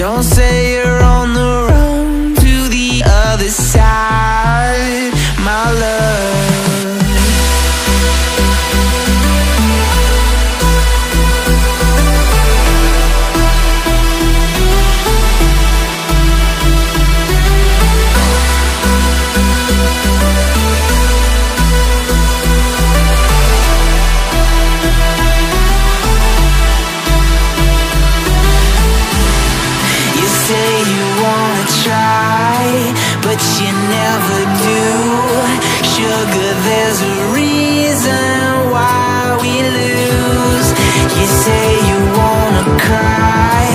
Don't say you're never do. Sugar, there's a reason why we lose. You say you wanna cry,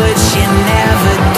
but you never do.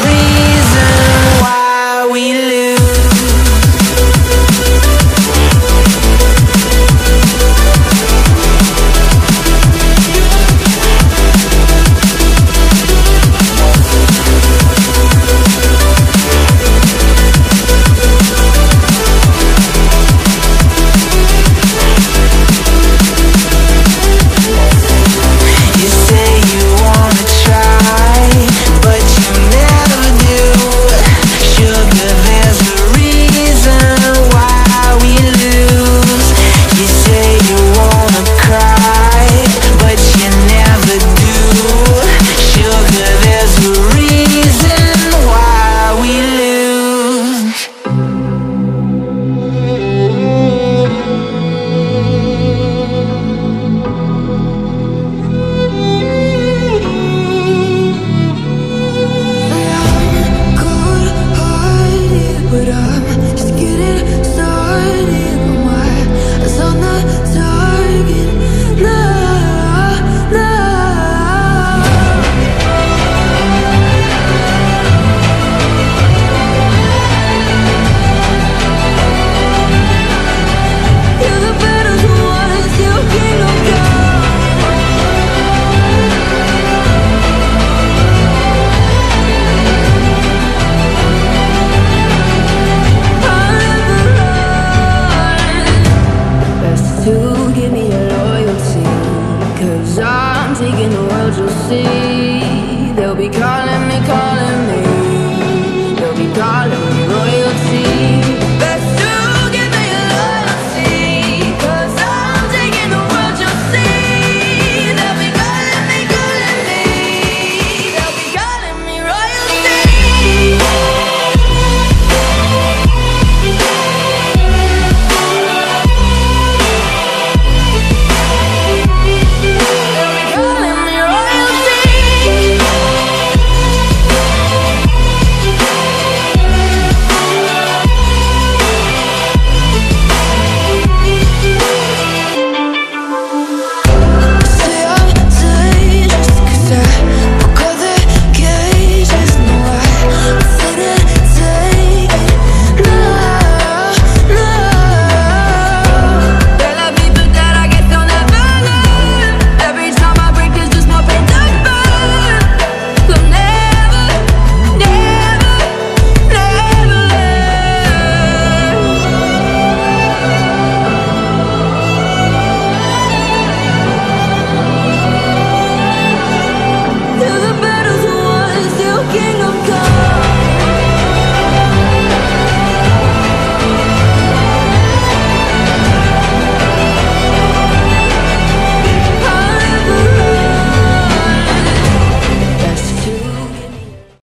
be calling me, calling me. They'll be calling me.